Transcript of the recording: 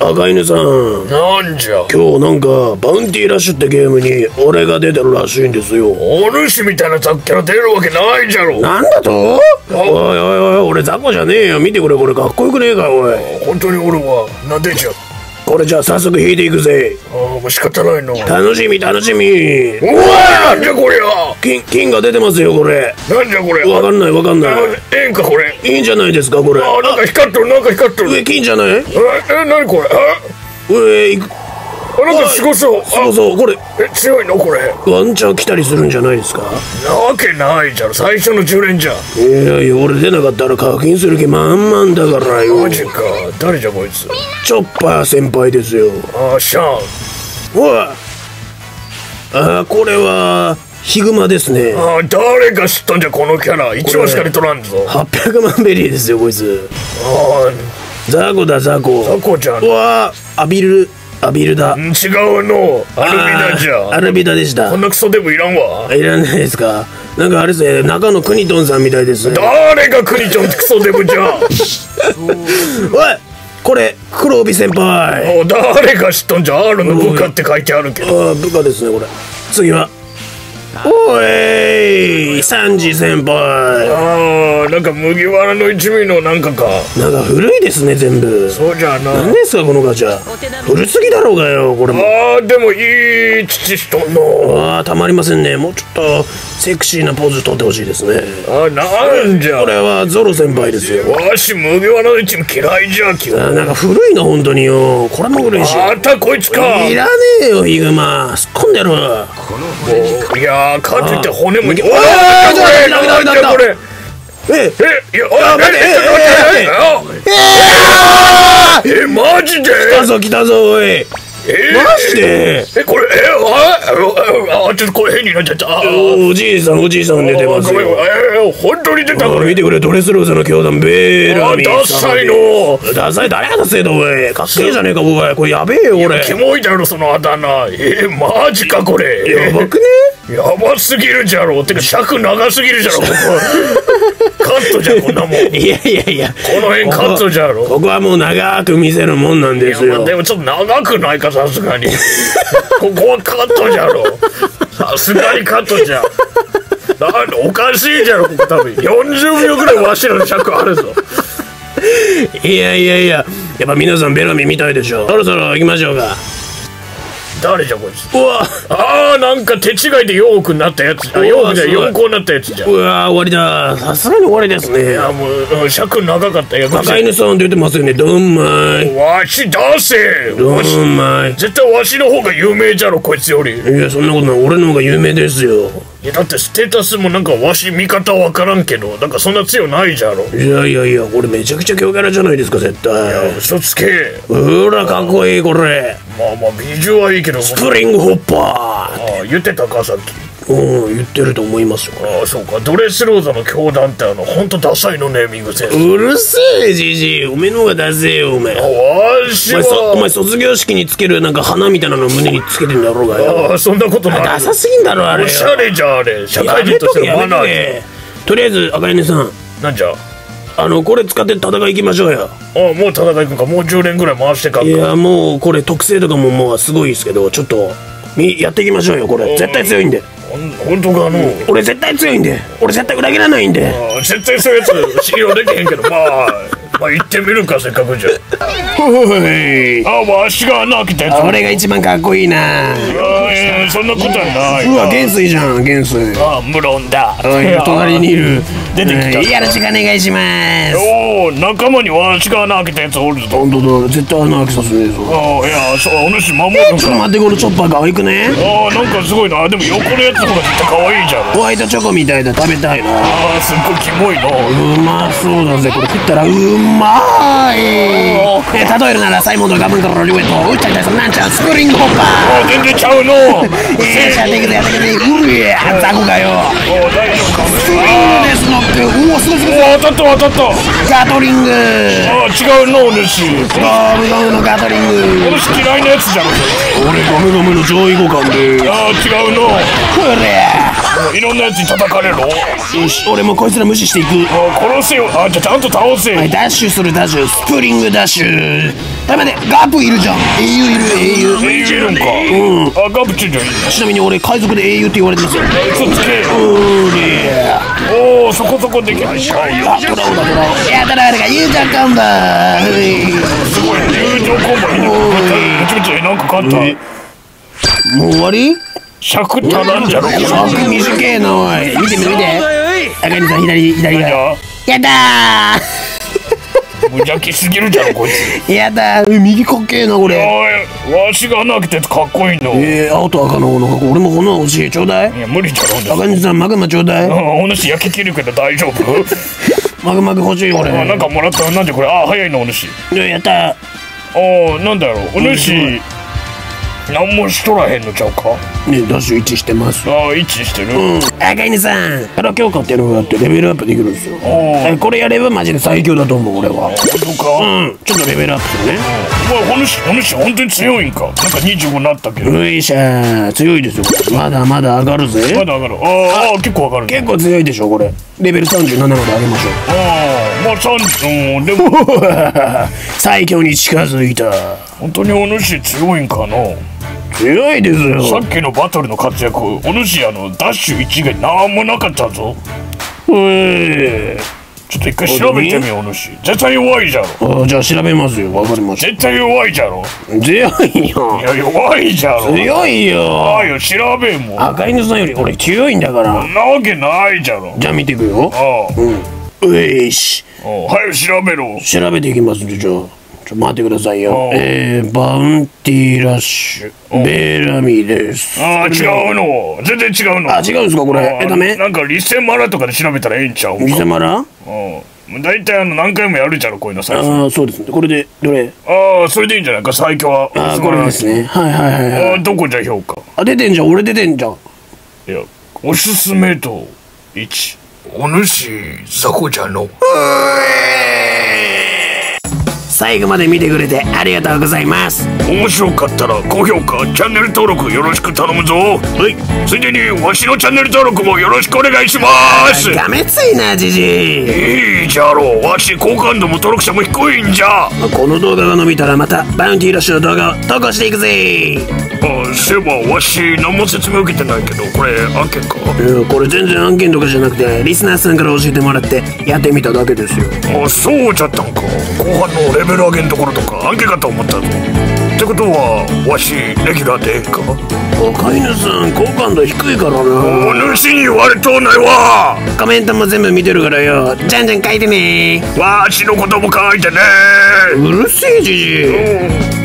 赤犬さん。なんじゃ。今日なんかバウンティーラッシュってゲームに俺が出てるらしいんですよ。お主みたいな雑キャラ出るわけないじゃろ。なんだと？おいおいおい俺雑魚じゃねえよ。見てくれこれ。かっこよくねえかおい。本当に俺は。なんでじゃこれじゃあ早速引いていくぜ。ああもう仕方ないの。楽しみ楽しみ。うわなんじゃこりゃ。金金が出てますよこれ。なんじゃこれわかんないわかんない。あええんかこれ。いいんじゃないですかこれ。あなんか光っとるなんか光っとる。上金じゃない？ええ何これ？上行くあなんかすごそう。そうそうこれ。え強いの？これ。ワンチャン来たりするんじゃないですか？なわけないじゃろ。最初の10連じゃ。いやいや俺出なかったら課金する気満々だからよ。マジか。誰じゃこいつ？チョッパー先輩ですよ。ああシャン。おい。あーこれはヒグマですね。ああ誰が知っとんじゃこのキャラ。一話しか出とらんぞ。800万ベリーですよこいつ。あザコだザコあザコちゃん。うわーアビルアビルだ違うの。アルビダじゃアルビダでした。こんなクソデブいらんわ。いらないですか？なんかあれですね中野国トンさんみたいですね。誰がクニチョンってクソデブじゃ おいこれ黒帯先輩。お誰が知っとんじゃ R の部下って書いてあるけど。ああ部下ですねこれ。次はおいサンジ先輩。ああなんか麦わらの一味のなんかか。なんか古いですね全部。そうじゃな。何ですかこのガチャ。古すぎだろうがよこれも。ああでもいい父しとんの。ああたまりませんね。もうちょっとセクシーなポーズ取ってほしいですね。ああなんじゃ。これはゾロ先輩ですよ。わし麦わらの一味嫌いじゃきあーなんか古いの本当によ。これも古いし。またこいつか。いらねえよヒグマ。すっ込んでやろいやーかって骨もおいあーなんだこれなんだこれええいやあ待ってえちょっと待って。えええマジで？来たぞ来たぞおいえマジで？えこれえあああちょっとこれ変になっちゃった。あおじいさんおじいさん出てますよ。え本当に出たこれあ見てくれドレスローザの教団ベーラミあダサいの。ダサい誰がダサいのおい。かっけえじゃねえかおい。これやべえよこれキモいだろそのあだ名。えマジかこれ。やばくねやばすぎるじゃろ。てか尺長すぎるじゃろここ。カットじゃんこんなもん。いやいやいや。この辺カットじゃろ。ここはもう長く見せるもんなんですよ。まあでもちょっと長くないかさすがに。ここはカットじゃろ。さすがにカットじゃなんでおかしいじゃろここ多分。40秒ぐらいわしらの尺あるぞ。いやいやいや。やっぱ皆さんベラミ見たいでしょ。そろそろ行きましょうか誰じゃこいつ。うわ。あーなんか手違いで4億になったやつあうわ4億じゃすごい。4個になったやつじゃん。うわ終わりだ。さすがに終わりですね。あもううん尺長かったよ赤犬さん出てますよね。どんまい。わし出せ。どわしんまい。絶対わしの方が有名じゃろこいつより。いいやそんなことない。俺の方が有名ですよやだってステータスもなんかわし味方わからんけどなんかそんな強ないじゃろ。いやいやいやこれめちゃくちゃ強キャラじゃないですか絶対。嘘つけ。うらかっこいいこれ。まあまあ美女はいいけど。スプリングホッパああ言ってたかさっきーうん言ってると思いますよ。ああそうか。ドレスローザの教団ってあのほんとダサいのネーミングセンス。うるせえじじいおめえの方が出せよおめえおわし前そお前は卒業式につけるなんか花みたいなの胸につけてんだろうがよ。ああそんなことない。ダサすぎんだろあれよ。おしゃれじゃんあれ。社や会人としてめとけやのマナーめとけ。とりあえず赤犬さん。なんじゃ？あのこれ使って戦い行きましょうよ。ああもう戦いくんか。もう10年ぐらい回してかんか。いやもうこれ特性とかももうすごいですけどちょっとみやっていきましょうよこれ。絶対強いんで本当かあの？俺絶対強いんで。俺絶対裏切らないんで。ああ絶対そういうやつ信用できへんけどまあまあ行ってみるかせっかくじゃ。ほい。あわしが穴開けたやつ。あ俺が一番かっこいいな。あいやそんなことはない。うわ元帥じゃん元帥。あ無論だ。隣にいる。出てきた。うんよろしくお願いします。おお仲間にわしが穴開けたやつおるぞ。本当だ絶対穴開けさせねえぞ。ああいやそうお主守るんちょっとか待ってこのチョッパー可愛くね？ああなんかすごいな。でも横のやつの方が絶対可愛いじゃん。ホワイトチョコみたいだ食べたいな。ああすっごいキモいのうまそうだぜこれ食ったらうまい。え例えるならサイモンのガムンからのリュエットうっちゃいたいそなんちゃ。んスプリングホッパあ全然ちゃうのええー、やってくれやってくれうりゃザコがよスプリングデスノックうおすごいすごい当たった当たったガトリングああ違うのお主ゴムゴムのガトリングお主嫌いなやつじゃん俺ゴムゴムの上位互換でああ違うのほれいろんなやつに叩かれろ。よし俺もこいつら無視していく。もう殺せよ。あじゃあちゃんと倒せ。はいダッシュするダッシュ。スプリングダッシュ。ダメでガープいるじゃん。英雄いる英雄。英雄いるんか。うん。あガブチンじゃいいのちなみに俺海賊で英雄って言われてますよ。嘘つけ。うりゃおおそこそこできましたあトラオだトラオやったらあれが友情コンボすごい友情コンボいい。ねめちゃめちゃえなんか勝った。もう終わり？尺足らんじゃろ？尺短えなおい。見て見て見て。あかりさん左左が。何ややった無邪気すぎるじゃろこいつ。ー やったー。右かっけえなこれ。おいわしが穴開けたやつかっこいいの。いえー、青と赤の方の箱俺もこの欲しいちょうだい。や無理じゃろ赤西さんマグマちょうだい。お主焼き切るけど大丈夫？マグマグ欲しい俺。あなんかもらったなんでこれ？あ早いのお主。やったおおなんだろう？お主何もしとらへんのちゃうか？ねダッシュ1してます。あ一致してる、うん。赤西さん。カラ強化っていうのがあってレベルアップできるんですよ。これやればマジで最強だと思う俺は。本当か、うん。ちょっとレベルアップするね。お前お主お主本当に強いんか？なんか25になったけど。ういしゃー強いですよ。まだまだ上がるぜ。まだ上がる。あーあー結構上がるね。結構強いでしょこれ。レベル37まで上げましょああまあ3うんでも。う 最強に近づいた。本当にお主強いんかな強いですよ。さっきのバトルの活躍お主あのダッシュ1が何もなかったぞ。ういちょっと一回調べてみようお主。絶対弱いじゃろ。あじゃあ調べますよ。わかりまし絶対弱いじゃろ。た強いよ。いや弱いじゃろ。強いよ。ああよ調べんもん。赤犬さんより俺強いんだから。なわけないじゃろ。じゃあ見ていくよ。ああ。うんういし早く調べろ。調べていきます。んでじゃあちょっと待ってくださいよ。おえー、バウンティラッシュ。ベラミです。ああ違うの。全然違うの。あ違うんですかこれ。あえダメ？なんかリセマラとかで調べたらええんちゃうリセマラ？うん。大体あの何回もやるじゃろこういうの最初。ああそうですね。これでどれ？ああそれでいいんじゃないか。最強は。ああこれですね。はいはいはいはい。ああどこじゃ評価？あ出てんじゃん。俺出てんじゃん。いやおすすめと1お主雑魚ちゃんの最後まで見てくれてありがとうございます。面白かったら高評価チャンネル登録よろしく頼むぞ。はい。ついでにわしのチャンネル登録もよろしくお願いします。がめついなじじいいいじゃろうわし好感度も登録者も低いんじゃ。この動画が伸びたらまたバウンティーラッシュの動画を投稿していくぜ。あそういえばわし何も説明受けてないけどこれ案件か？うんこれ全然案件とかじゃなくてリスナーさんから教えてもらってやってみただけですよ。あそうじゃったんか後半のレベル上げんところとか案件かと思ったぞってことはわしレギュラーでええんか？赤犬さん好感度低いからな。お主に言われとうないわ。コメントも全部見てるからよ。じゃんじゃん書いてねわしのことも書いてねうるせえじじい。うん